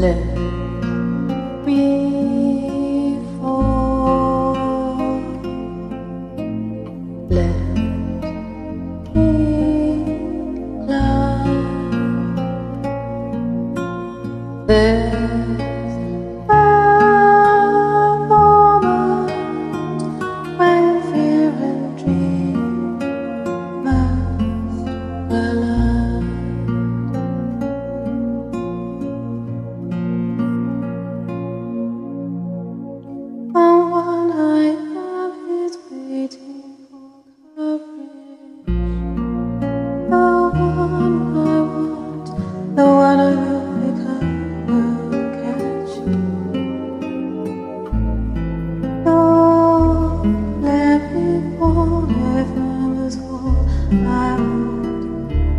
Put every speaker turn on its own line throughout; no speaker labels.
le bien.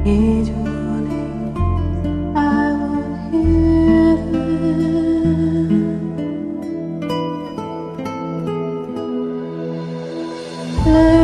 Each morning I will hear them.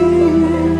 you.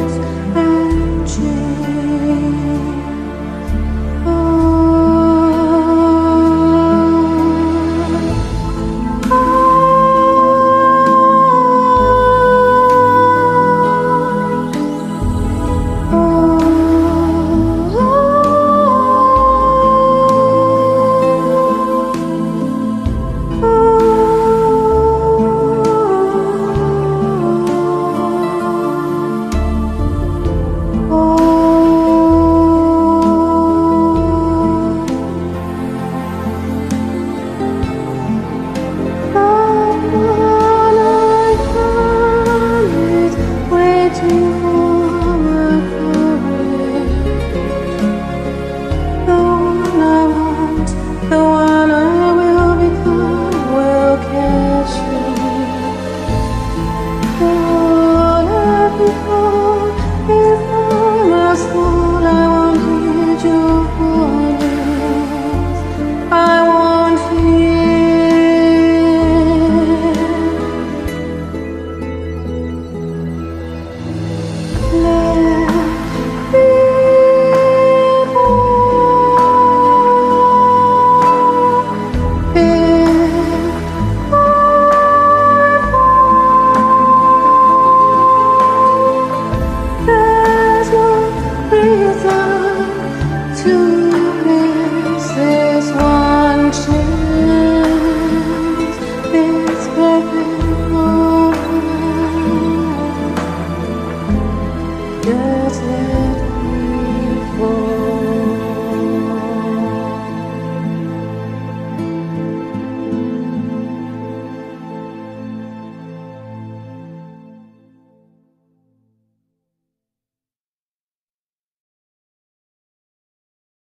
to